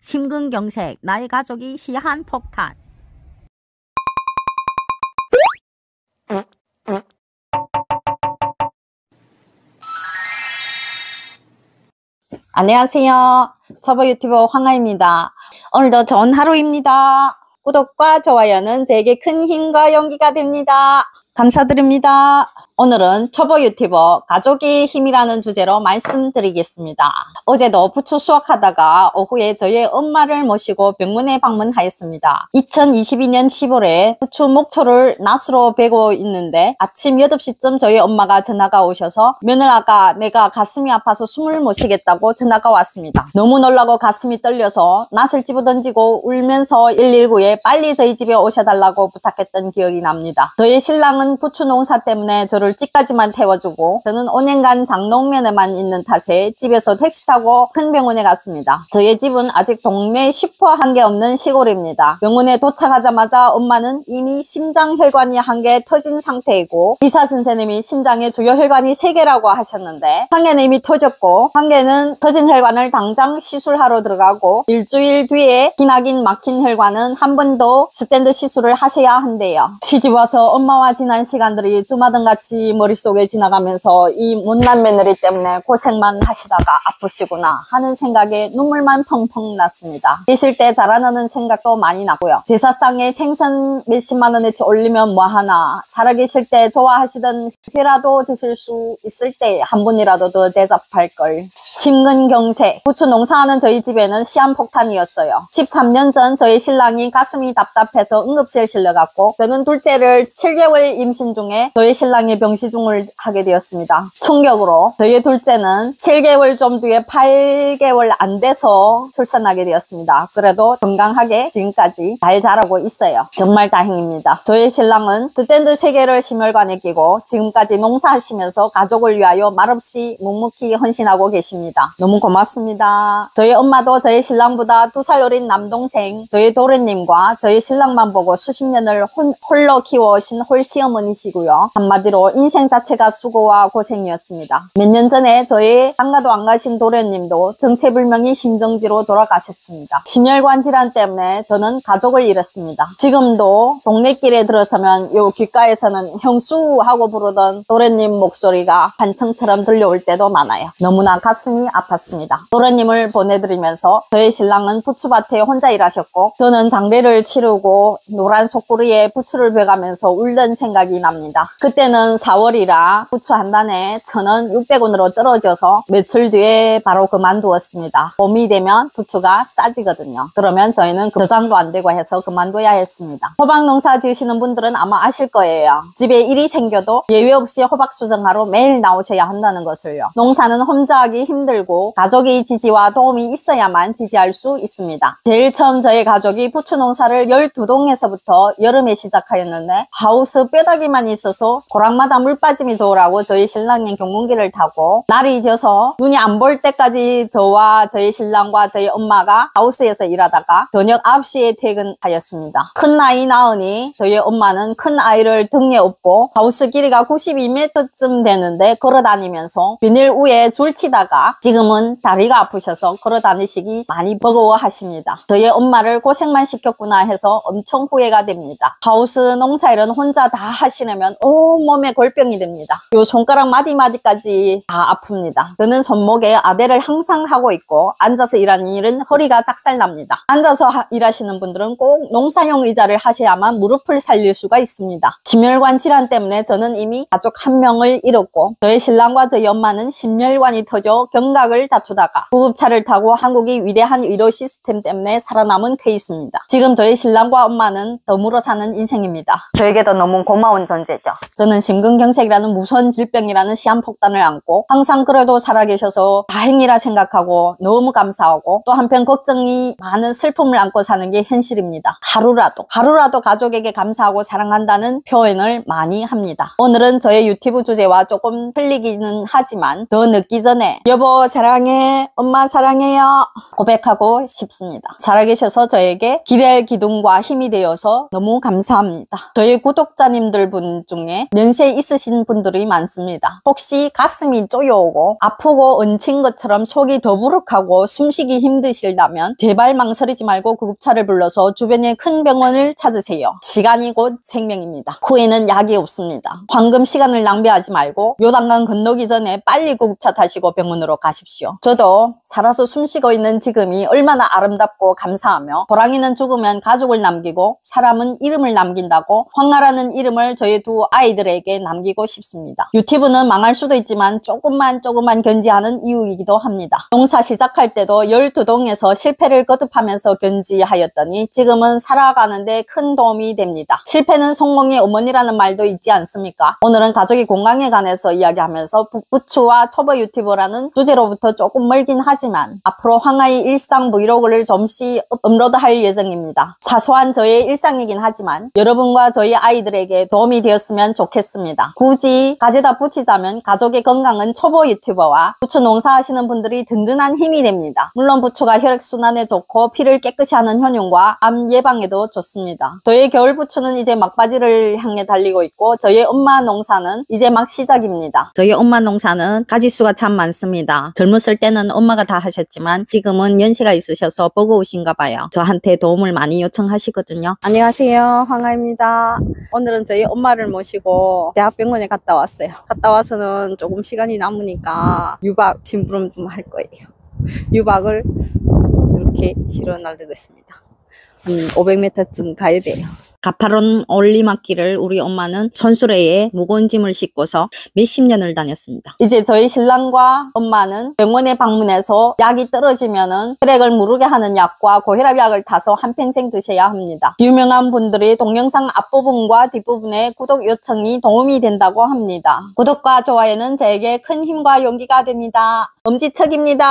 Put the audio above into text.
심근경색, 나의 가족이 시한폭탄. 안녕하세요. 처버 유튜버 황아입니다. 오늘도 좋은 하루입니다. 구독과 좋아요는 제게 큰 힘과 용기가 됩니다. 감사드립니다. 오늘은 초보 유튜버 가족의 힘이라는 주제로 말씀드리겠습니다. 어제도 부추 수확하다가 오후에 저희 엄마를 모시고 병문에 방문하였습니다. 2022년 10월에 부추 목초를 낫으로 베고 있는데 아침 8시쯤 저희 엄마가 전화가 오셔서 며느라가 내가 가슴이 아파서 숨을 못 쉬겠다고 전화가 왔습니다. 너무 놀라고 가슴이 떨려서 낫을 집어 던지고 울면서 119에 빨리 저희 집에 오셔달라고 부탁했던 기억이 납니다. 저희 신랑은 부추 농사 때문에 저를 집까지만 태워주고 저는 5년간 장롱면에만 있는 탓에 집에서 택시 타고 큰 병원에 갔습니다. 저희 집은 아직 동네 슈퍼 한 개 없는 시골입니다. 병원에 도착하자마자 엄마는 이미 심장혈관이 한 개 터진 상태이고 의사 선생님이 심장에 주요 혈관이 3개라고 하셨는데 한 개는 이미 터졌고 한 개는 터진 혈관을 당장 시술하러 들어가고 일주일 뒤에 기나긴 막힌 혈관은 한 번 더 스탠드 시술을 하셔야 한대요. 시집 와서 엄마와 지난 시간들이 주마등같이 머릿속에 지나가면서 이 못난 며느리 때문에 고생만 하시다가 아프시구나 하는 생각에 눈물만 펑펑 났습니다. 계실 때 자라나는 생각도 많이 나고요. 제사상에 생선 몇십만 원어치 올리면 뭐하나 살아계실 때 좋아하시던 회라도 드실 수 있을 때 한 분이라도 더 대접할 걸. 심근경색 부추 농사하는 저희 집에는 시한폭탄이었어요. 13년 전 저희 신랑이 가슴이 답답해서 응급실 실려갔고 저는 둘째를 7개월 임신 중에 저희 신랑이 병 시중을 하게 되었습니다. 충격으로 저희 둘째는 7개월 좀 뒤에 8개월 안 돼서 출산하게 되었습니다. 그래도 건강하게 지금까지 잘 자라고 있어요. 정말 다행입니다. 저희 신랑은 스탠드 3개를 심혈관에 끼고 지금까지 농사하시면서 가족을 위하여 말없이 묵묵히 헌신하고 계십니다. 너무 고맙습니다. 저희 엄마도 저희 신랑보다 두살 어린 남동생 저희 도련님과 저희 신랑만 보고 수십 년을 혼, 홀로 키워오신 홀시어머니시고요. 한마디로 인생 자체가 수고와 고생이었습니다. 몇 년 전에 저희 장가도 안 가신 도련님도 정체불명의 심정지로 돌아가셨습니다. 심혈관 질환 때문에 저는 가족을 잃었습니다. 지금도 동네길에 들어서면 요 귓가에서는 형수하고 부르던 도련님 목소리가 반청처럼 들려올 때도 많아요. 너무나 가슴이 아팠습니다. 도련님을 보내드리면서 저희 신랑은 부추밭에 혼자 일하셨고 저는 장례를 치르고 노란 속구리에 부추를 베가면서 울던 생각이 납니다. 그때는 4월이라 부추 한 단에 천원 600원으로 떨어져서 며칠 뒤에 바로 그만두었습니다. 봄이 되면 부추가 싸지거든요. 그러면 저희는 저장도 안 되고 해서 그만둬야 했습니다. 호박 농사 지으시는 분들은 아마 아실 거예요. 집에 일이 생겨도 예외 없이 호박 수정하러 매일 나오셔야 한다는 것을요. 농사는 혼자 하기 힘들고 가족의 지지와 도움이 있어야만 지지할 수 있습니다. 제일 처음 저희 가족이 부추 농사를 12동에서부터 여름에 시작하였는데 하우스 뼈다귀만 있어서 고랑마다 물 빠짐이 좋으라고 저희 신랑님 경운기를 타고 날이 져서 눈이 안볼 때까지 저와 저희 신랑과 저희 엄마가 하우스에서 일하다가 저녁 9시에 퇴근하였습니다. 큰 아이 낳으니 저희 엄마는 큰 아이를 등에 업고 하우스 길이가 92m쯤 되는데 걸어 다니면서 비닐 위에 줄 치다가 지금은 다리가 아프셔서 걸어 다니시기 많이 버거워 하십니다. 저희 엄마를 고생만 시켰구나 해서 엄청 후회가 됩니다. 하우스 농사일은 혼자 다 하시려면 온몸에 골병이 됩니다. 요 손가락 마디마디까지 다 아픕니다. 저는 손목에 아대를 항상 하고 있고 앉아서 일하는 일은 허리가 작살납니다. 앉아서 하, 일하시는 분들은 꼭 농사용 의자를 하셔야만 무릎을 살릴 수가 있습니다. 심혈관 질환 때문에 저는 이미 가족 한 명을 잃었고 저희 신랑과 저희 엄마는 심혈관이 터져 경각을 다투다가 구급차를 타고 한국이 위대한 의료 시스템 때문에 살아남은 케이스입니다. 지금 저희 신랑과 엄마는 더불어 사는 인생입니다. 저에게도 너무 고마운 존재죠. 저는 심근 경색이라는 무서운 질병이라는 시한폭탄을 안고 항상 그래도 살아계셔서 다행이라 생각하고 너무 감사하고 또 한편 걱정이 많은 슬픔을 안고 사는 게 현실입니다. 하루라도 하루라도 가족에게 감사하고 사랑한다는 표현을 많이 합니다. 오늘은 저의 유튜브 주제와 조금 틀리기는 하지만 더 늦기 전에 여보 사랑해 엄마 사랑해요 고백하고 싶습니다. 살아계셔서 저에게 기댈 기둥과 힘이 되어서 너무 감사합니다. 저희 구독자님들 분 중에 연세 있으신 분들이 많습니다. 혹시 가슴이 쪼여오고 아프고 얹힌 것처럼 속이 더부룩하고 숨쉬기 힘드실다면 제발 망설이지 말고 구급차를 불러서 주변의 큰 병원을 찾으세요. 시간이 곧 생명입니다. 후에는 약이 없습니다. 황금 시간을 낭비하지 말고 요단강 건너기 전에 빨리 구급차 타시고 병원으로 가십시오. 저도 살아서 숨쉬고 있는 지금이 얼마나 아름답고 감사하며 호랑이는 죽으면 가족을 남기고 사람은 이름을 남긴다고 황나라는 이름을 저희 두 아이들에게 남 기고 싶습니다. 유튜브는 망할 수도 있지만 조금만 조금만 견지하는 이유이기도 합니다. 농사 시작할 때도 12동에서 실패를 거듭하면서 견지하였더니 지금은 살아가는데 큰 도움이 됩니다. 실패는 성공의 어머니라는 말도 있지 않습니까? 오늘은 가족이 건강에 관해서 이야기하면서 북부추와 초보 유튜버라는 주제로부터 조금 멀긴 하지만 앞으로 황하의 일상 브이로그를 좀씩 업로드할 예정입니다. 사소한 저의 일상이긴 하지만 여러분과 저희 아이들에게 도움이 되었으면 좋겠습니다. 굳이 가져다 붙이자면 가족의 건강은 초보 유튜버와 부추 농사하시는 분들이 든든한 힘이 됩니다. 물론 부추가 혈액순환에 좋고 피를 깨끗이 하는 효능과 암 예방에도 좋습니다. 저희 겨울 부추는 이제 막바지를 향해 달리고 있고 저희 엄마 농사는 이제 막 시작입니다. 저희 엄마 농사는 가지수가 참 많습니다. 젊었을 때는 엄마가 다 하셨지만 지금은 연세가 있으셔서 버거우신가 봐요. 저한테 도움을 많이 요청하시거든요. 안녕하세요. 황아입니다. 오늘은 저희 엄마를 모시고 대학병원에 갔다 왔어요. 갔다 와서는 조금 시간이 남으니까 유박 심부름 좀 할 거예요. 유박을 이렇게 실어 나르겠습니다. 한 500m쯤 가야 돼요. 가파른 올리막길을 우리 엄마는 선수레에 무거운 짐을 싣고서 몇십 년을 다녔습니다. 이제 저희 신랑과 엄마는 병원에 방문해서 약이 떨어지면 은 혈액을 무르게 하는 약과 고혈압 약을 타서 한평생 드셔야 합니다. 유명한 분들이 동영상 앞부분과 뒷부분에 구독 요청이 도움이 된다고 합니다. 구독과 좋아요는 저에게 큰 힘과 용기가 됩니다. 엄지척입니다.